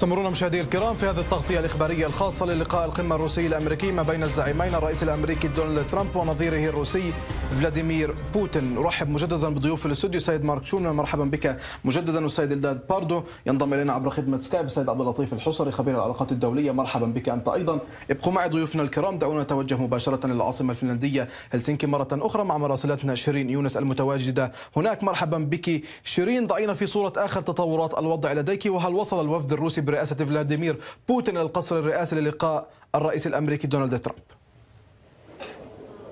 مستمرون مشاهدي الكرام في هذه التغطية الإخبارية الخاصة للقاء القمة الروسي الأمريكي ما بين الزعيمين الرئيس الأمريكي دونالد ترامب ونظيره الروسي فلاديمير بوتين. نرحب مجددا بضيوف الاستوديو سيد مارك شون مرحبا بك مجددا والسيد إلداد باردو. ينضم إلينا عبر خدمة سكايب السيد عبد اللطيف الحصري خبير العلاقات الدولية. مرحبا بك أنت أيضا. ابقوا معي ضيوفنا الكرام. دعونا نتوجه مباشرة للعاصمة الفنلندية هلسنكي مرة أخرى مع مراسلتنا شيرين يونس المتواجدة هناك. مرحبا بك شيرين. ضعينا في صورة آخر تطورات الوضع لديك وهل وصل الوفد الروسي برئاسة فلاديمير بوتين القصر الرئاسي للقاء الرئيس الأمريكي دونالد ترامب.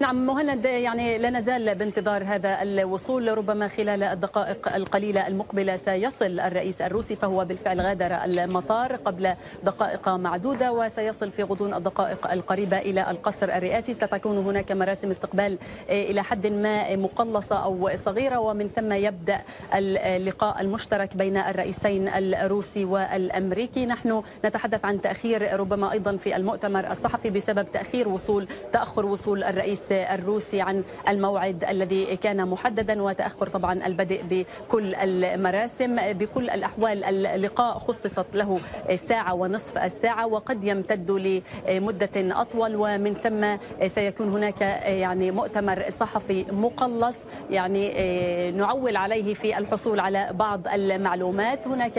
نعم مهند يعني لا نزال بانتظار هذا الوصول. ربما خلال الدقائق القليلة المقبلة سيصل الرئيس الروسي فهو بالفعل غادر المطار قبل دقائق معدودة وسيصل في غضون الدقائق القريبة إلى القصر الرئاسي. ستكون هناك مراسم استقبال إلى حد ما مقلصة أو صغيرة ومن ثم يبدأ اللقاء المشترك بين الرئيسين الروسي والأمريكي. نحن نتحدث عن تأخير ربما أيضا في المؤتمر الصحفي بسبب تأخير وصول تأخر وصول الرئيس الروسي عن الموعد الذي كان محددا وتأخر طبعا البدء بكل المراسم بكل الأحوال اللقاء خصصت له ساعة ونصف الساعة وقد يمتد لمدة أطول. ومن ثم سيكون هناك يعني مؤتمر صحفي مقلص يعني نعول عليه في الحصول على بعض المعلومات. هناك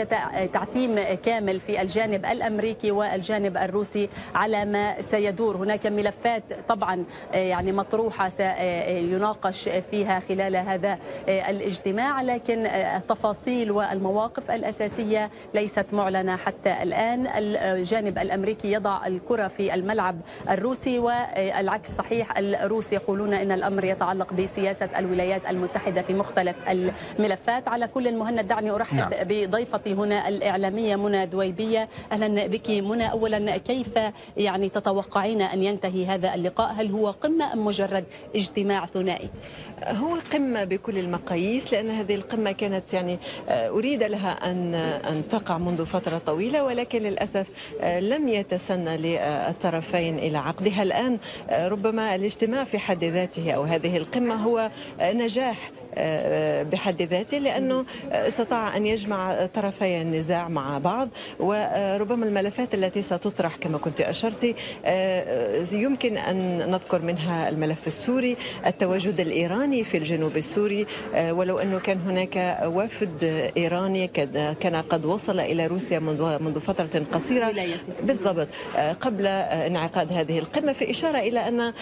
تعتيم كامل في الجانب الأمريكي والجانب الروسي على ما سيدور. هناك ملفات طبعا يعني مطروحة سيناقش فيها خلال هذا الاجتماع لكن التفاصيل والمواقف الأساسية ليست معلنة حتى الآن. الجانب الأمريكي يضع الكرة في الملعب الروسي والعكس صحيح الروس يقولون أن الأمر يتعلق بسياسة الولايات المتحدة في مختلف الملفات. على كل مهند دعني أرحب نعم. بضيفتي هنا الإعلامية منى دويبية. أهلا بك منى. أولا كيف يعني تتوقعين أن ينتهي هذا اللقاء؟ هل هو قمة أم مجرد اجتماع ثنائي. هو قمة بكل المقاييس لأن هذه القمة كانت يعني أريد لها أن أن تقع منذ فترة طويلة ولكن للأسف لم يتسنى للطرفين إلى عقدها. الآن ربما الاجتماع في حد ذاته أو هذه القمة هو نجاح بحد ذاته لأنه استطاع أن يجمع طرفي النزاع مع بعض وربما الملفات التي ستطرح كما كنت أشرتي يمكن أن نذكر منها الملف السوري التواجد الإيراني في الجنوب السوري ولو أنه كان هناك وفد إيراني كان قد وصل إلى روسيا منذ منذ فترة قصيرة. بالضبط. قبل انعقاد هذه القمة في إشارة إلى أن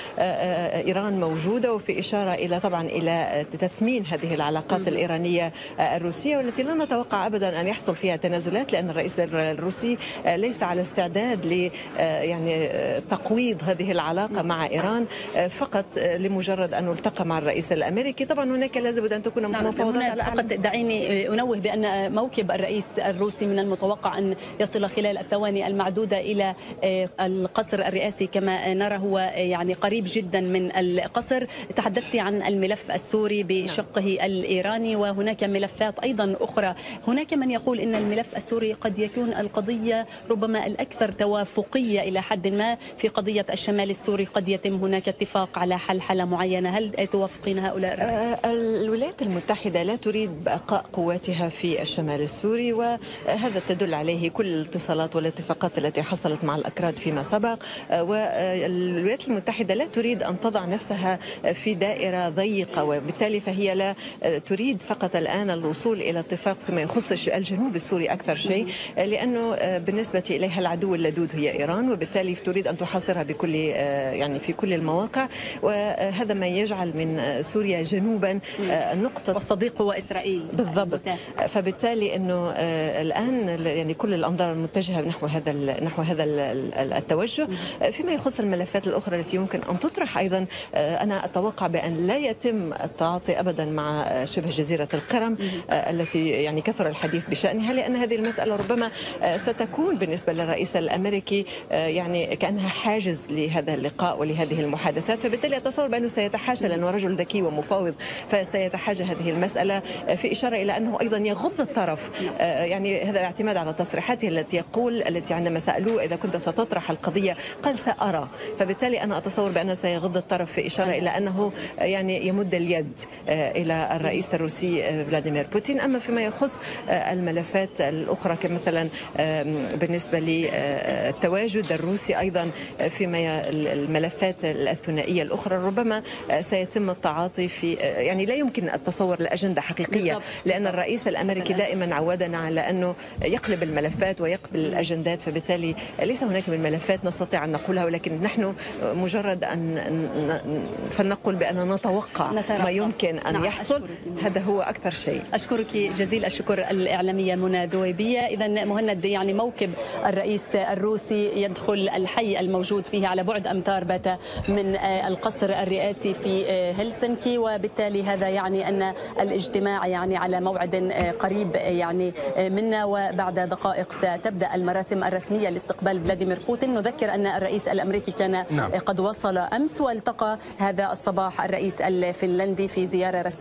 إيران موجودة وفي إشارة إلى طبعا إلى تثمين هذه العلاقات الإيرانية الروسية والتي لا نتوقع أبدا أن يحصل فيها تنازلات لأن الرئيس الروسي ليس على استعداد ل يعني تقويض هذه العلاقة مع إيران فقط لمجرد أن التقى مع الرئيس الأمريكي. طبعا هناك لابد أن تكون نعم مفاوضات فقط دعيني أنوه بأن موكب الرئيس الروسي من المتوقع أن يصل خلال الثواني المعدودة إلى القصر الرئاسي كما نرى هو يعني قريب جدا من القصر. تحدثت عن الملف السوري بشقه الإيراني وهناك ملفات أيضا أخرى. هناك من يقول أن الملف السوري قد يكون القضية ربما الأكثر توافقية إلى حد ما. في قضية الشمال السوري قد يتم هناك اتفاق على حل حالة معينة. هل توافقين هؤلاء الرأي؟ الولايات المتحدة لا تريد بقاء قواتها في الشمال السوري وهذا تدل عليه كل الاتصالات والاتفاقات التي حصلت مع الأكراد فيما سبق. والولايات المتحدة لا تريد أن تضع نفسها في دائرة ضيقة وبالتالي فهي لا تريد فقط الآن الوصول إلى اتفاق فيما يخص الجنوب السوري أكثر شيء لأنه بالنسبة إليها العدو اللدود هي إيران وبالتالي تريد أن تحاصرها بكل يعني في كل المواقع. وهذا ما يجعل من سوريا جنوبا نقطة والصديق هو إسرائيل. بالضبط. فبالتالي أنه الآن يعني كل الأنظار المتجهة نحو هذا نحو هذا التوجه. فيما يخص الملفات الأخرى التي يمكن أن تطرح أيضا أنا أتوقع بأن لا يتم التعاطي أبدا مع شبه جزيرة القرم التي يعني كثر الحديث بشأنها لأن هذه المسألة ربما ستكون بالنسبة للرئيس الأمريكي يعني كأنها حاجز لهذا اللقاء ولهذه المحادثات. فبالتالي أتصور بأنه سيتحاشى لأنه رجل ذكي ومفاوض فسيتحاشى هذه المسألة في إشارة إلى أنه أيضا يغض الطرف يعني هذا اعتماد على تصريحاته التي يقول التي عندما سألوه إذا كنت ستطرح القضية قال سأرى. فبالتالي أنا أتصور بأنه سيغض الطرف في إشارة إلى أنه يعني يمد اليد إلى الرئيس الروسي فلاديمير بوتين. أما فيما يخص الملفات الأخرى كمثلا بالنسبة للتواجد الروسي أيضا فيما الملفات الثنائية الأخرى. ربما سيتم التعاطي في يعني لا يمكن التصور لأجندة حقيقية لأن الرئيس الأمريكي دائما عودنا على أنه يقلب الملفات ويقبل الأجندات فبالتالي ليس هناك من ملفات نستطيع أن نقولها ولكن نحن مجرد أن فلنقل بأننا نتوقع ما يمكن أن نعم. يحصل. هذا هو أكثر شيء. أشكرك جزيل الشكر الإعلامية منى دويبية. إذا مهند يعني موكب الرئيس الروسي يدخل الحي الموجود فيه على بعد أمتار بات من القصر الرئاسي في هلسنكي. وبالتالي هذا يعني أن الاجتماع يعني على موعد قريب يعني منا. وبعد دقائق ستبدأ المراسم الرسمية لاستقبال فلاديمير بوتين. نذكر أن الرئيس الأمريكي كان نعم. قد وصل أمس والتقى هذا الصباح الرئيس الفنلندي في زيارة رسمية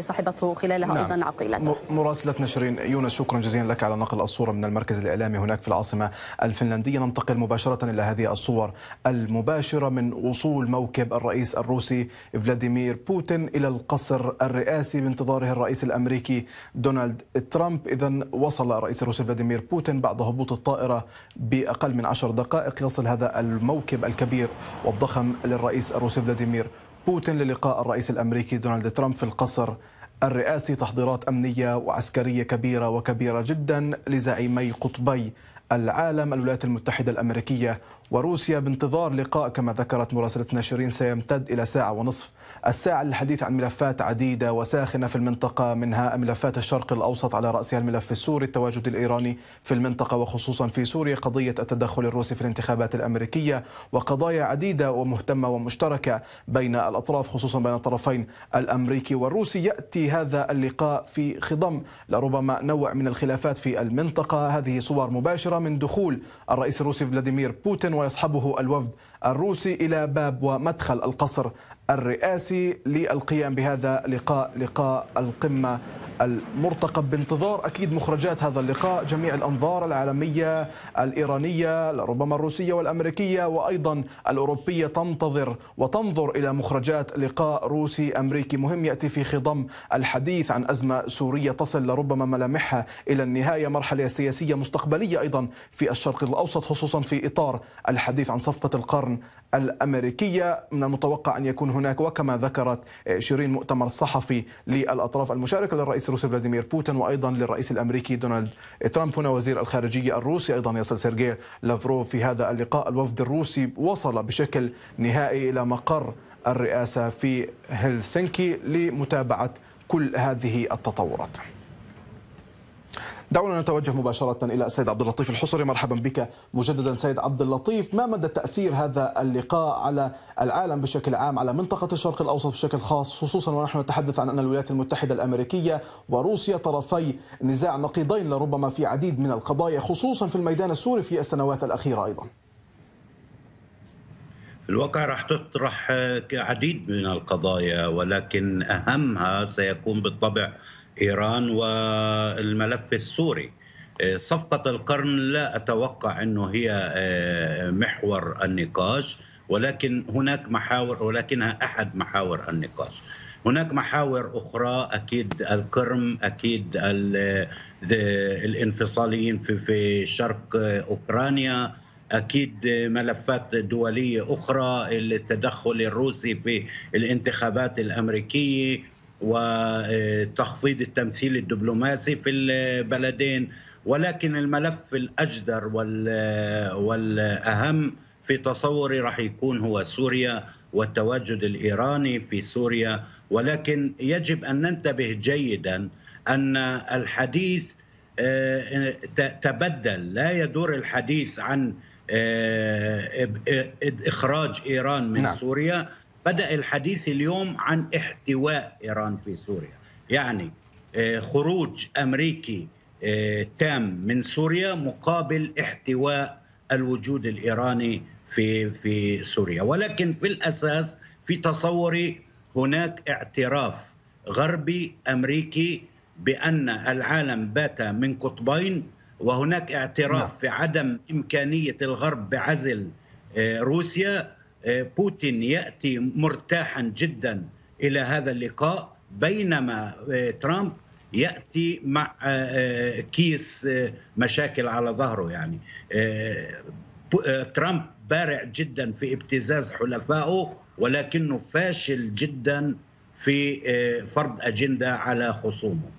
صاحبته خلالها نعم. أيضا عقيلته. مراسلة نشرين يونس شكرا جزيلا لك على نقل الصورة من المركز الإعلامي هناك في العاصمة الفنلندية. ننتقل مباشرة إلى هذه الصور المباشرة من وصول موكب الرئيس الروسي فلاديمير بوتين إلى القصر الرئاسي بانتظاره الرئيس الأمريكي دونالد ترامب. إذا وصل الرئيس الروسي فلاديمير بوتين بعد هبوط الطائرة بأقل من عشر دقائق. يصل هذا الموكب الكبير والضخم للرئيس الروسي فلاديمير بوتين للقاء الرئيس الأمريكي دونالد ترامب في القصر الرئاسي تحضيرات أمنية وعسكرية كبيرة وكبيرة جدا لزعيمي قطبي العالم الولايات المتحدة الأمريكية وروسيا بانتظار لقاء كما ذكرت مراسلتنا شيرين سيمتد إلى ساعة ونصف. الساعة للحديث عن ملفات عديدة وساخنة في المنطقة منها ملفات الشرق الأوسط على رأسها الملف السوري التواجد الإيراني في المنطقة وخصوصا في سوريا قضية التدخل الروسي في الانتخابات الأمريكية وقضايا عديدة ومهتمة ومشتركة بين الأطراف خصوصا بين الطرفين الأمريكي والروسي. يأتي هذا اللقاء في خضم لربما نوع من الخلافات في المنطقة. هذه صور مباشرة من دخول الرئيس الروسي فلاديمير بوتين ويصحبه الوفد الروسي إلى باب ومدخل القصر الرئاسي للقيام بهذا لقاء لقاء القمة. المرتقب بانتظار أكيد مخرجات هذا اللقاء جميع الأنظار العالمية الإيرانية ربما الروسية والأمريكية وأيضا الأوروبية تنتظر وتنظر إلى مخرجات لقاء روسي أمريكي مهم يأتي في خضم الحديث عن أزمة سورية تصل لربما ملامحها إلى النهاية مرحلة سياسية مستقبلية أيضا في الشرق الأوسط خصوصا في إطار الحديث عن صفقة القرن الأمريكية من المتوقع أن يكون هناك وكما ذكرت شيرين مؤتمر صحفي للأطراف المشاركة للرئيس الروسي فلاديمير بوتين وأيضا للرئيس الأمريكي دونالد ترامب هنا وزير الخارجية الروسي أيضا يصل سيرجي لافروف في هذا اللقاء الوفد الروسي وصل بشكل نهائي إلى مقر الرئاسة في هلسنكي لمتابعة كل هذه التطورات. دعونا نتوجه مباشرة إلى السيد عبد اللطيف الحصري. مرحبا بك مجددا سيد عبد اللطيف. ما مدى تأثير هذا اللقاء على العالم بشكل عام على منطقة الشرق الأوسط بشكل خاص خصوصا ونحن نتحدث عن أن الولايات المتحدة الأمريكية وروسيا طرفي نزاع نقيضين لربما في عديد من القضايا خصوصا في الميدان السوري في السنوات الأخيرة أيضا. الواقع راح تطرح عديد من القضايا ولكن أهمها سيكون بالطبع إيران والملف السوري. آه، صفقة القرن لا أتوقع أنه هي آه، محور النقاش ولكن هناك محاور ولكنها أحد محاور النقاش. هناك محاور أخرى أكيد القرم أكيد الانفصاليين في في شرق أوكرانيا أكيد ملفات دولية أخرى التدخل الروسي في الانتخابات الأمريكية. وتخفيض التمثيل الدبلوماسي في البلدين ولكن الملف الأجدر والأهم في تصوري راح يكون هو سوريا والتواجد الإيراني في سوريا ولكن يجب أن ننتبه جيدا أن الحديث آه، تبدل لا يدور الحديث عن آه، إخراج إيران من نعم. سوريا بدأ الحديث اليوم عن احتواء إيران في سوريا. يعني آه، خروج أمريكي آه، تام من سوريا مقابل احتواء الوجود الإيراني في في سوريا. ولكن في الأساس في تصوري هناك اعتراف غربي أمريكي بأن العالم بات من قطبين وهناك اعتراف نعم. في عدم إمكانية الغرب بعزل آه، روسيا. بوتين يأتي مرتاحا جدا إلى هذا اللقاء بينما ترامب يأتي مع كيس مشاكل على ظهره يعني. ترامب بارع جدا في ابتزاز حلفائه ولكنه فاشل جدا في فرض أجندة على خصومه.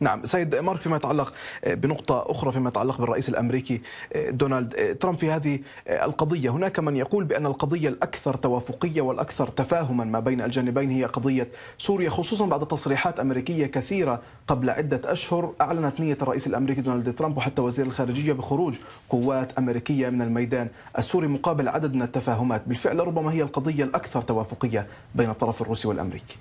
نعم سيد مارك فيما يتعلق آه، بنقطة أخرى فيما يتعلق بالرئيس الأمريكي آه، دونالد آه، ترامب في هذه القضية. هناك من يقول بأن القضية الأكثر توافقية والأكثر تفاهما ما بين الجانبين هي قضية سوريا خصوصا بعد تصريحات أمريكية كثيرة قبل عدة أشهر أعلنت نية الرئيس الأمريكي دونالد ترامب وحتى وزير الخارجية بخروج قوات أمريكية من الميدان السوري مقابل عدد من التفاهمات. بالفعل ربما هي القضية الأكثر توافقية بين الطرف الروسي والأمريكي.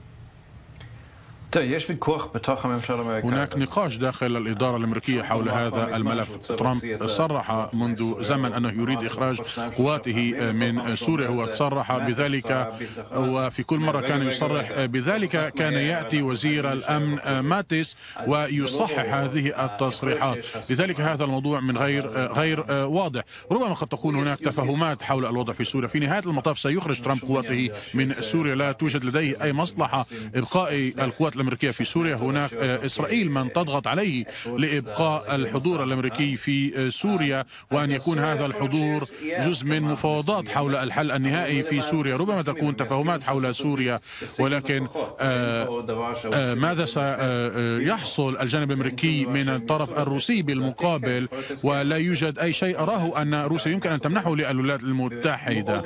هناك نقاش داخل الإدارة الأمريكية حول هذا الملف. ترامب صرح منذ زمن أنه يريد إخراج قواته من سوريا. هو صرح بذلك وفي كل مرة كان يصرح بذلك كان يأتي وزير الأمن ماتيس ويصحح هذه التصريحات. لذلك هذا الموضوع من غير غير واضح. ربما قد تكون هناك تفاهمات حول الوضع في سوريا. في نهاية المطاف سيخرج ترامب قواته من سوريا. لا توجد لديه أي مصلحة إبقاء القوات الأمريكية في سوريا. هناك آه، إسرائيل من تضغط عليه لإبقاء الحضور الأمريكي في آه، سوريا وأن يكون هذا الحضور جزء من مفاوضات حول الحل النهائي في سوريا. ربما تكون تفاهمات حول سوريا ولكن آه، ماذا سيحصل الجانب الأمريكي من الطرف الروسي بالمقابل ولا يوجد أي شيء أراه أن روسيا يمكن أن تمنحه للولايات المتحدة.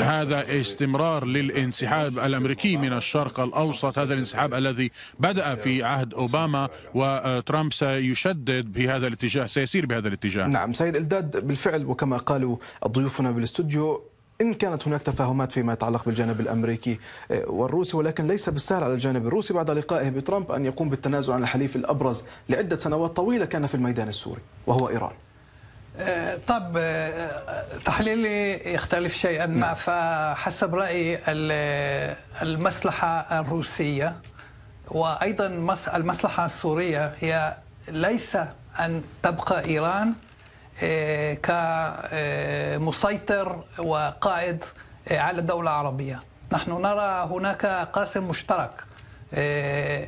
هذا استمرار للانسحاب الأمريكي من الشرق الأوسط هذا الانسحاب الذي بدأ في عهد أوباما وترامب سيشدد بهذا الاتجاه سيسير بهذا الاتجاه. نعم سيد إلداد بالفعل وكما قالوا ضيوفنا بالاستوديو إن كانت هناك تفاهمات فيما يتعلق بالجانب الأمريكي آه، والروسي ولكن ليس بالسهل على الجانب الروسي بعد لقائه بترامب أن يقوم بالتنازل عن الحليف الأبرز لعدة سنوات طويلة كان في الميدان السوري وهو إيران. طب تحليلي يختلف شيئا ما. نعم. فحسب رأيي المصلحة الروسية وأيضا المصلحة السورية هي ليس أن تبقى إيران آه، كمسيطر وقائد على الدولة العربية. نحن نرى هناك قاسم مشترك. آه،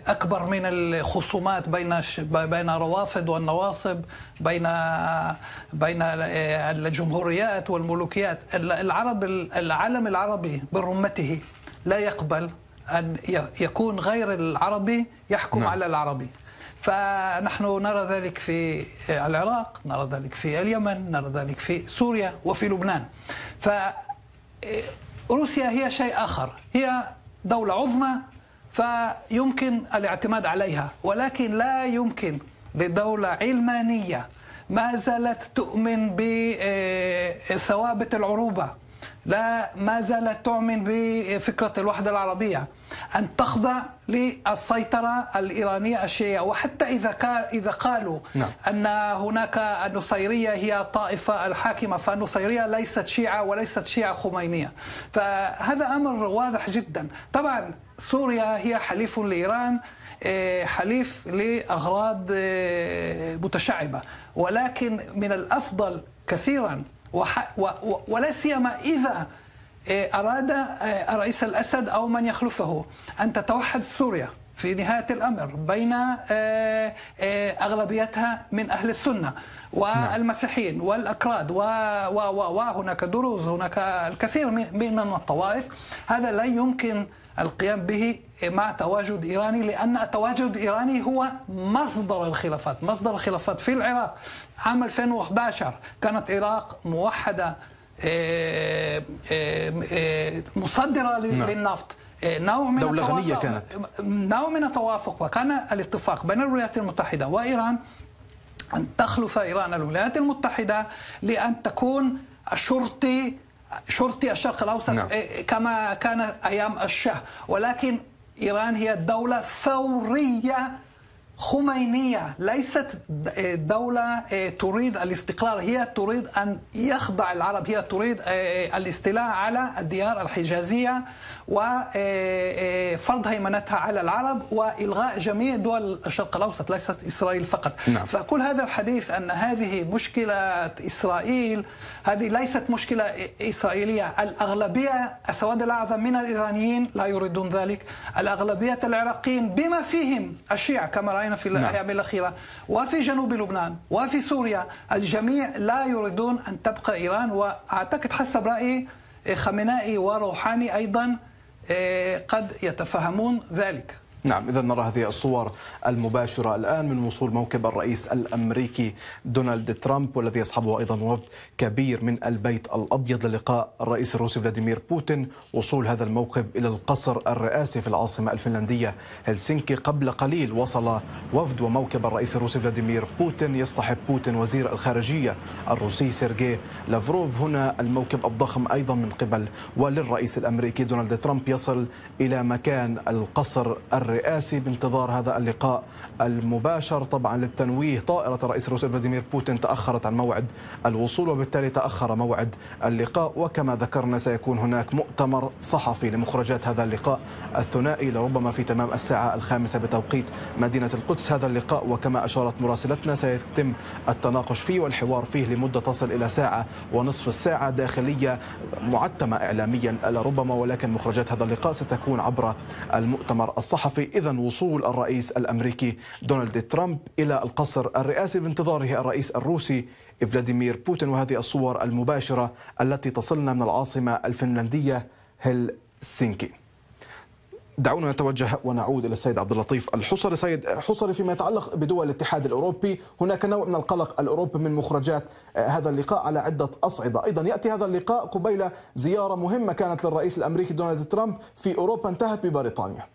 أكبر من الخصومات بين بين الروافد والنواصب بين بين الجمهوريات والملوكيات. العرب العالم العربي برمته لا يقبل أن يكون غير العربي يحكم نعم. على العربي. فنحن نرى ذلك في العراق نرى ذلك في اليمن نرى ذلك في سوريا وفي لبنان. ف روسيا هي شيء آخر. هي دولة عظمى فيمكن الاعتماد عليها ولكن لا يمكن لدولة علمانية ما زالت تؤمن بثوابت العروبة لا ما زالت تؤمن بفكرة الوحدة العربية. أن تخضع للسيطرة الإيرانية الشيعية وحتى إذا إذا قالوا نعم. أن هناك النصيرية هي الطائفة الحاكمة فالنصيرية ليست شيعة وليست شيعة خمينية. فهذا أمر واضح جدا. طبعا سوريا هي حليف لإيران آه، حليف لأغراض آه، متشعبة. ولكن من الأفضل كثيرا ولا سيما إذا آه، أراد الرئيس الأسد أو من يخلفه. أن تتوحد سوريا. في نهاية الأمر بين أغلبيتها من أهل السنة والمسيحيين والأكراد وهناك دروز هناك الكثير من الطوائف. هذا لا يمكن القيام به مع تواجد إيراني لأن التواجد الإيراني هو مصدر الخلافات مصدر الخلافات في العراق. عام 2011 كانت العراق موحدة آه، آه، آه، مصدرة نعم. للنفط. نوع من دولة غنية كانت. نوع من التوافق وكان الاتفاق بين الولايات المتحدة وإيران أن تخلف إيران الولايات المتحدة لأن تكون شرطي شرطي الشرق الأوسط نعم. إيه، كما كان أيام الشاه. ولكن إيران هي دولة ثورية خمينية ليست دولة تريد الاستقرار. هي تريد أن يخضع العرب هي تريد الاستيلاء على الديار الحجازية وفرض هيمنتها على العرب وإلغاء جميع دول الشرق الأوسط ليست إسرائيل فقط نعم. فكل هذا الحديث أن هذه مشكلة إسرائيل هذه ليست مشكلة إسرائيلية الأغلبية السواد الأعظم من الإيرانيين لا يريدون ذلك الأغلبية العراقيين بما فيهم الشيعة كما رأينا في نعم. الأيام الأخيرة وفي جنوب لبنان وفي سوريا الجميع لا يريدون أن تبقى إيران وأعتقد حسب رأيي خامنائي وروحاني أيضا قد يتفهمون ذلك. نعم إذا نرى هذه الصور المباشرة الآن من وصول موكب الرئيس الأمريكي دونالد ترامب والذي يصحبه أيضا وفد كبير من البيت الأبيض للقاء الرئيس الروسي فلاديمير بوتين. وصول هذا الموكب إلى القصر الرئاسي في العاصمة الفنلندية هلسنكي قبل قليل وصل وفد وموكب الرئيس الروسي فلاديمير بوتين. يصطحب بوتين وزير الخارجية الروسي سيرجي لافروف. هنا الموكب الضخم أيضا من قبل وللرئيس الأمريكي دونالد ترامب يصل إلى مكان القصر الرئاسي. بانتظار هذا اللقاء المباشر طبعا للتنويه. طائرة الرئيس الروسي فلاديمير بوتين تأخرت عن موعد الوصول وبالتالي تأخر موعد اللقاء. وكما ذكرنا سيكون هناك مؤتمر صحفي لمخرجات هذا اللقاء الثنائي لربما في تمام الساعة الخامسة بتوقيت مدينة القدس. هذا اللقاء وكما أشارت مراسلتنا سيتم التناقش فيه والحوار فيه لمدة تصل إلى ساعة ونصف الساعة داخلية معتمة إعلاميا لربما. ولكن مخرجات هذا اللقاء ستكون عبر المؤتمر الصحفي. إذا وصول الرئيس الأمريكي دونالد ترامب إلى القصر الرئاسي بانتظاره الرئيس الروسي فلاديمير بوتين وهذه الصور المباشرة التي تصلنا من العاصمة الفنلندية هلسنكي. دعونا نتوجه ونعود إلى السيد عبد اللطيف الحصري. سيد حصري فيما يتعلق بدول الاتحاد الأوروبي هناك نوع من القلق الأوروبي من مخرجات هذا اللقاء على عدة أصعدة. أيضا يأتي هذا اللقاء قبيل زيارة مهمة كانت للرئيس الأمريكي دونالد ترامب في أوروبا انتهت ببريطانيا.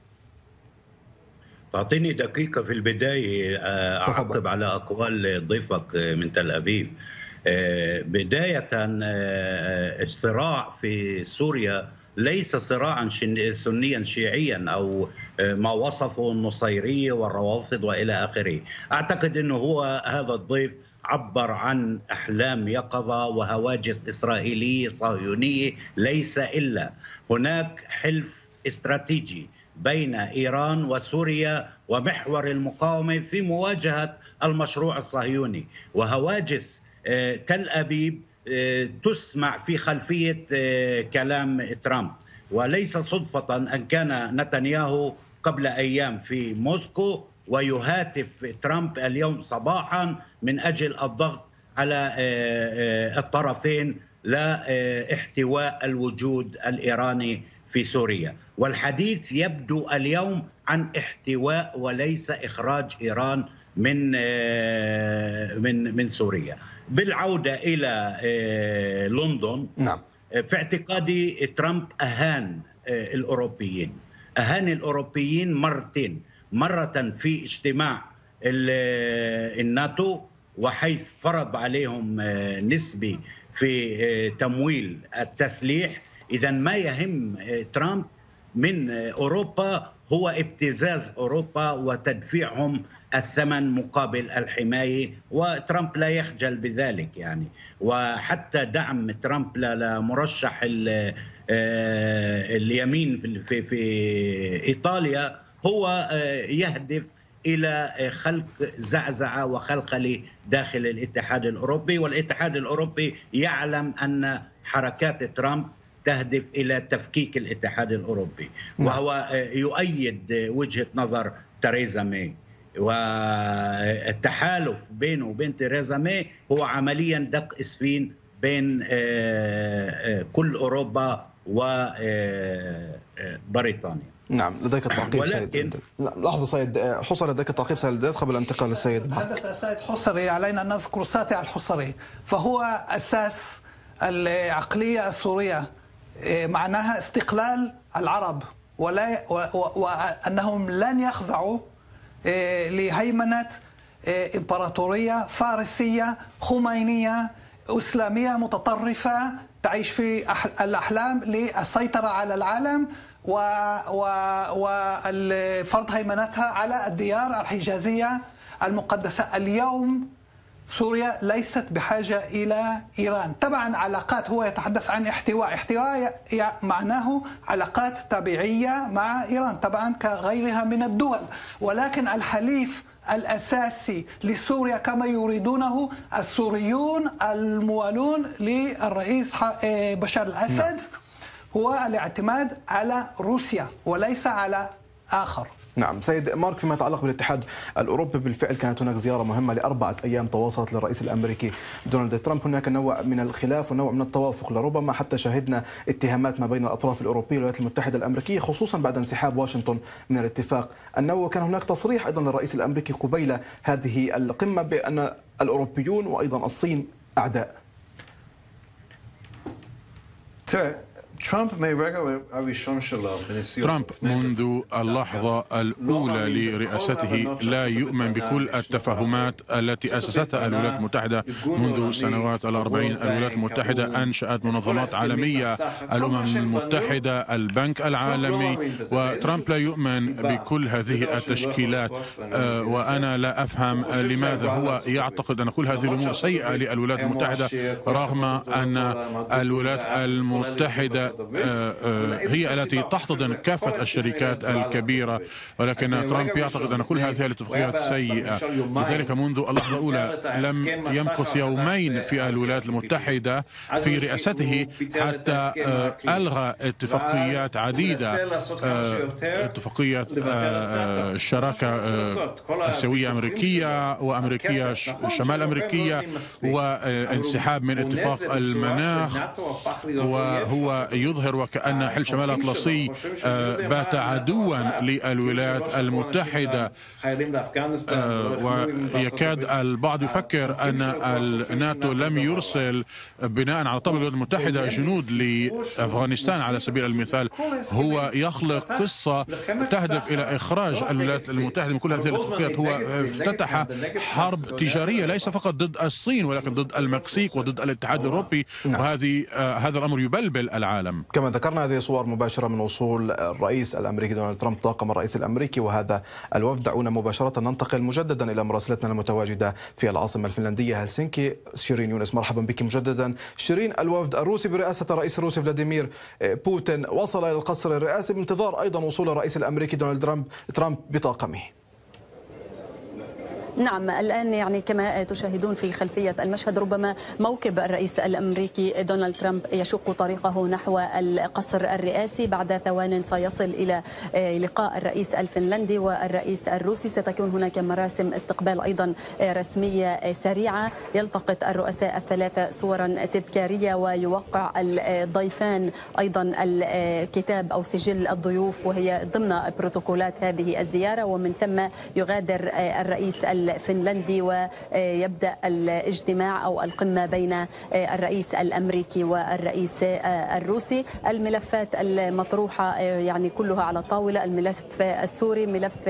تعطيني دقيقة في البداية آه، أعقب على أقوال ضيفك آه، من تل أبيب. آه، بداية الصراع في سوريا ليس صراعا سنيا شيعيا أو ما وصفه النصيريه والروافض وإلى آخره، أعتقد إنه هو هذا الضيف عبر عن أحلام يقظة وهواجس اسرائيليه صهيونية ليس إلا. هناك حلف استراتيجي. بين إيران وسوريا ومحور المقاومة في مواجهة المشروع الصهيوني. وهواجس آه، تل أبيب آه، تسمع في خلفية آه، كلام ترامب. وليس صدفة أن كان نتنياهو قبل أيام في موسكو ويهاتف ترامب اليوم صباحا من أجل الضغط على الطرفين لاحتواء الوجود الإيراني في سوريا. والحديث يبدو اليوم عن احتواء وليس إخراج إيران من آه، من من سوريا. بالعودة إلى آه، لندن نعم. في اعتقادي ترامب أهان آه، الأوروبيين. أهان الأوروبيين مرتين. مرة في اجتماع الناتو وحيث فرض عليهم نسبه في تمويل التسليح. اذا ما يهم ترامب من أوروبا هو ابتزاز أوروبا وتدفيعهم الثمن مقابل الحماية وترامب لا يخجل بذلك يعني. وحتى دعم ترامب لمرشح آه، اليمين في في إيطاليا هو آه، يهدف إلى خلق زعزعة وخلخلة داخل الاتحاد الأوروبي. والاتحاد الأوروبي يعلم أن حركات ترامب تهدف إلى تفكيك الاتحاد الأوروبي. نعم. وهو يؤيد وجهة نظر تريزا ماي. والتحالف بينه وبين تريزا ماي هو عمليا دق إسفين بين آه، آه، كل أوروبا وبريطانيا آه، نعم لديك التعقيب ولكن... سيد لحظة سيد حصري لديك التعقيب سيد قبل الانتقال للسيد تحدث السيد حصري علينا أن نذكر ساتع الحصري فهو أساس العقلية السورية. معناها استقلال العرب. ولا وأنهم لن يخضعوا إيه، لهيمنة إيه، إمبراطورية فارسية خمينية إسلامية متطرفة تعيش في الأحلام للسيطره على العالم وفرض هيمنتها على الديار الحجازية المقدسة. اليوم سوريا ليست بحاجة إلى إيران. طبعا علاقات هو يتحدث عن احتواء. احتواء معناه علاقات طبيعية مع إيران طبعا كغيرها من الدول. ولكن الحليف الأساسي لسوريا كما يريدونه السوريون الموالون للرئيس بشار الأسد نعم. هو الاعتماد على روسيا وليس على آخر. نعم. سيد مارك فيما يتعلق بالاتحاد الأوروبي بالفعل كانت هناك زيارة مهمة لأربعة أيام تواصلت للرئيس الأمريكي دونالد ترامب. هناك نوع من الخلاف ونوع من التوافق لربما حتى شهدنا اتهامات ما بين الأطراف الأوروبية والولايات المتحدة الأمريكية خصوصا بعد انسحاب واشنطن من الاتفاق النووي. كان هناك تصريح أيضا للرئيس الأمريكي قبيل هذه القمة بأن الأوروبيون وأيضا الصين أعداء. ترامب منذ اللحظة الأولى لرئاسته لا يؤمن بكل التفاهمات التي أسستها الولايات المتحدة منذ سنوات الأربعين الولايات المتحدة أنشأت منظمات عالمية الأمم المتحدة البنك العالمي وترامب لا يؤمن بكل هذه التشكيلات. آه، وأنا لا أفهم لماذا هو يعتقد أن كل هذه الأمور سيئة للولايات المتحدة رغم أن الولايات المتحدة هي التي تحتضن كافة الشركات الكبيرة. ولكن ترامب يعتقد أن كل هذه الاتفاقيات سيئة. لذلك منذ اللحظة الأولى لم يمكث يومين في الولايات المتحدة في رئاسته حتى آه، ألغى اتفاقيات عديدة اتفاقية الشراكة السوية أمريكية وأمريكية شمال أمريكية وانسحاب من اتفاق المناخ وهو يظهر وكأن حلف شمال الأطلسي آه، بات عدوا للولايات المتحدة. آه، ويكاد البعض يفكر أن الناتو لم يرسل بناء على طلب الولايات المتحدة جنود لأفغانستان على سبيل المثال. هو يخلق قصة تهدف إلى إخراج الولايات المتحدة من كل هذه الاتفاقيات هو افتتح حرب تجارية ليس فقط ضد الصين ولكن ضد المكسيك وضد الاتحاد الأوروبي. وهذه آه، هذا الأمر يبلبل العالم. كما ذكرنا هذه صور مباشرة من وصول الرئيس الأمريكي دونالد ترامب طاقم الرئيس الأمريكي وهذا الوفد. دعونا مباشرة ننتقل مجددا إلى مراسلتنا المتواجدة في العاصمة الفنلندية هلسنكي. شيرين يونس مرحبا بك مجددا. شيرين الوفد الروسي برئاسة الرئيس الروسي فلاديمير بوتين وصل إلى القصر الرئاسي بانتظار أيضا وصول الرئيس الأمريكي دونالد ترامب بطاقمه. نعم الآن يعني كما تشاهدون في خلفية المشهد ربما موكب الرئيس الأمريكي دونالد ترامب يشق طريقه نحو القصر الرئاسي بعد ثوان سيصل إلى لقاء الرئيس الفنلندي والرئيس الروسي. ستكون هناك مراسم استقبال أيضا رسمية سريعة. يلتقط الرؤساء الثلاثة صورا تذكارية ويوقع الضيفان أيضا الكتاب أو سجل الضيوف وهي ضمن بروتوكولات هذه الزيارة. ومن ثم يغادر الرئيس الفنلندي ويبدأ الاجتماع أو القمة بين الرئيس الأمريكي والرئيس الروسي. الملفات المطروحة يعني كلها على الطاولة الملف السوري ملف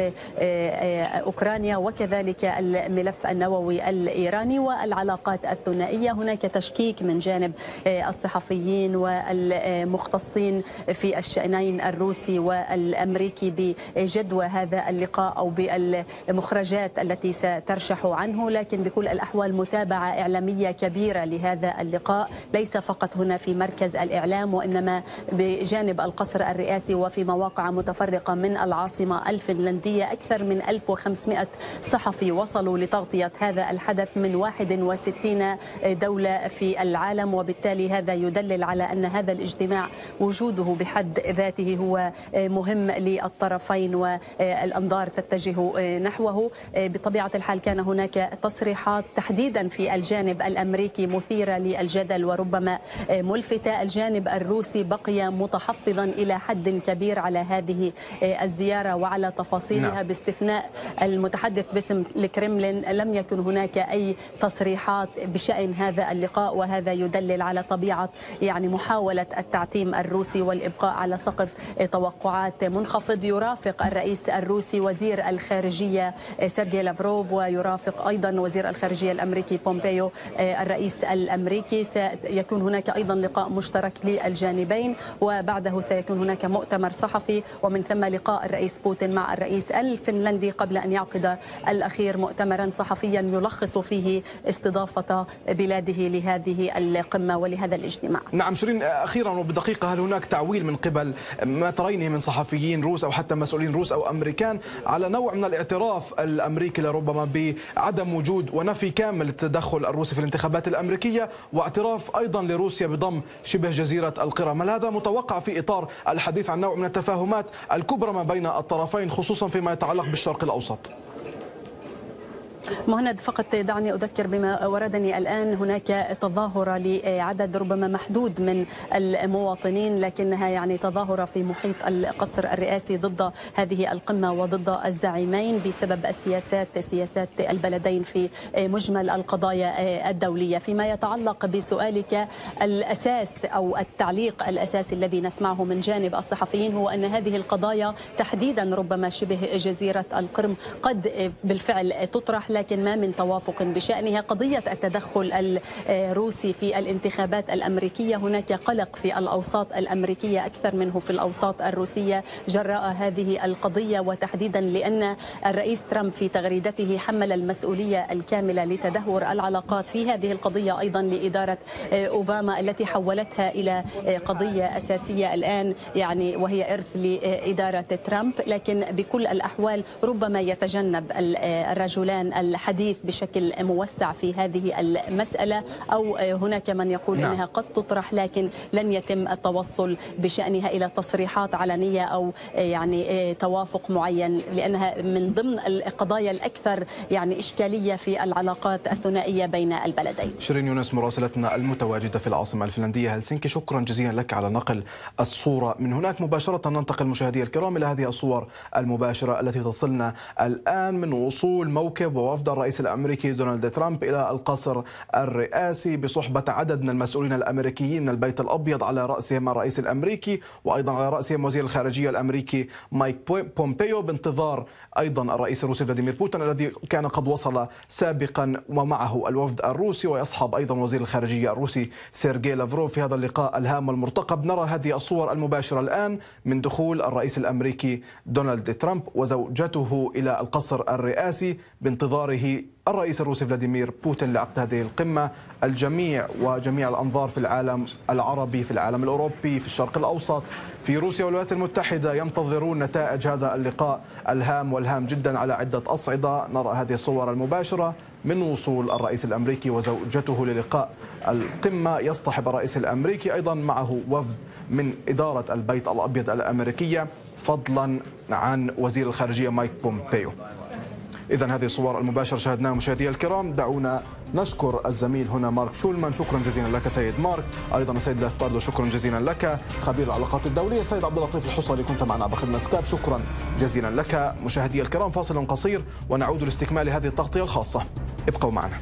أوكرانيا وكذلك الملف النووي الإيراني والعلاقات الثنائية. هناك تشكيك من جانب الصحفيين والمختصين في الشأنين الروسي والأمريكي بجدوى هذا اللقاء أو بالمخرجات التي سترشح عنه لكن بكل الأحوال متابعة إعلامية كبيرة لهذا اللقاء. ليس فقط هنا في مركز الإعلام وإنما بجانب القصر الرئاسي وفي مواقع متفرقة من العاصمة الفنلندية. أكثر من 1500 صحفي وصلوا لتغطية هذا الحدث من 61 دولة في العالم. وبالتالي هذا يدلل على أن هذا الاجتماع وجوده بحد ذاته هو مهم للطرفين والأنظار تتجه نحوه. بطبيعة الحال كان هناك تصريحات تحديدا في الجانب الأمريكي مثيرة للجدل وربما ملفتة. الجانب الروسي بقي متحفظا إلى حد كبير على هذه الزيارة وعلى تفاصيلها نعم. باستثناء المتحدث باسم الكرملين لم يكن هناك أي تصريحات بشأن هذا اللقاء وهذا يدلل على طبيعة يعني محاولة التعتيم الروسي والإبقاء على سقف توقعات منخفض. يرافق الرئيس الروسي وزير الخارجية سيرجي لافروف لافروف ويرافق أيضا وزير الخارجية الأمريكي بومبيو الرئيس الأمريكي. سيكون هناك أيضا لقاء مشترك للجانبين وبعده سيكون هناك مؤتمر صحفي ومن ثم لقاء الرئيس بوتين مع الرئيس الفنلندي قبل أن يعقد الأخير مؤتمرا صحفيا يلخص فيه استضافة بلاده لهذه القمة ولهذا الاجتماع. نعم شيرين أخيرا وبدقيقة هل هناك تعويل من قبل ما ترينه من صحفيين روس أو حتى مسؤولين روس أو أمريكان على نوع من الاعتراف الأمريكي لربما بعدم وجود ونفي كامل التدخل الروسي في الانتخابات الأمريكية واعتراف أيضا لروسيا بضم شبه جزيرة القرم. هل هذا متوقع في إطار الحديث عن نوع من التفاهمات الكبرى ما بين الطرفين خصوصا فيما يتعلق بالشرق الأوسط؟ مهند فقط دعني أذكر بما وردني الآن هناك تظاهرة لعدد ربما محدود من المواطنين لكنها يعني تظاهرة في محيط القصر الرئاسي ضد هذه القمة وضد الزعيمين بسبب السياسات سياسات البلدين في مجمل القضايا الدولية. فيما يتعلق بسؤالك الأساس أو التعليق الأساسي الذي نسمعه من جانب الصحفيين هو أن هذه القضايا تحديدا ربما شبه جزيرة القرم قد بالفعل تطرح. لكن ما من توافق بشأنها. قضية التدخل الروسي في الانتخابات الأمريكية. هناك قلق في الأوساط الأمريكية أكثر منه في الأوساط الروسية. جراء هذه القضية وتحديدا لأن الرئيس ترامب في تغريدته حمل المسؤولية الكاملة لتدهور العلاقات في هذه القضية أيضا لإدارة أوباما التي حولتها إلى قضية أساسية الآن يعني وهي إرث لإدارة ترامب. لكن بكل الأحوال ربما يتجنب الرجلان الحديث بشكل موسع في هذه المسألة أو هناك من يقول نعم. أنها قد تطرح لكن لن يتم التوصل بشأنها إلى تصريحات علنية أو يعني توافق معين لأنها من ضمن القضايا الأكثر يعني إشكالية في العلاقات الثنائية بين البلدين. شيرين يونس مراسلتنا المتواجدة في العاصمة الفنلندية هلسنكي. شكرا جزيلا لك على نقل الصورة. من هناك مباشرة ننتقل مشاهدي الكرام إلى هذه الصور المباشرة التي تصلنا الآن من وصول موكب ووفد الرئيس الأمريكي دونالد ترامب إلى القصر الرئاسي بصحبة عدد من المسؤولين الأمريكيين من البيت الأبيض على رأسهم الرئيس الأمريكي وأيضا على رأسهم وزير الخارجية الأمريكي مايك بومبيو بانتظار أيضا الرئيس الروسي فلاديمير بوتين الذي كان قد وصل سابقا ومعه الوفد الروسي ويصحب أيضا وزير الخارجية الروسي سيرجي لافروف في هذا اللقاء الهام والمرتقب. نرى هذه الصور المباشرة الآن من دخول الرئيس الأمريكي دونالد ترامب وزوجته إلى القصر الرئاسي بانتظاره الرئيس الروسي فلاديمير بوتين لعقد هذه القمة. الجميع وجميع الأنظار في العالم العربي في العالم الأوروبي في الشرق الأوسط في روسيا والولايات المتحدة ينتظرون نتائج هذا اللقاء الهام والهام جدا على عدة أصعدة. نرى هذه الصور المباشرة من وصول الرئيس الأمريكي وزوجته للقاء. القمة يصطحب الرئيس الأمريكي أيضا معه وفد من إدارة البيت الأبيض الأمريكية فضلا عن وزير الخارجية مايك بومبيو. إذا هذه الصور المباشرة شاهدناها مشاهدينا الكرام. دعونا نشكر الزميل هنا مارك شولمان. شكرا جزيلا لك سيد مارك. أيضا السيد لاتباردو شكرا جزيلا لك. خبير العلاقات الدولية سيد عبد اللطيف الحصري كنت معنا عبر خدمة سكايب. شكرا جزيلا لك مشاهدي الكرام. فاصل قصير ونعود لاستكمال هذه التغطية الخاصة. ابقوا معنا.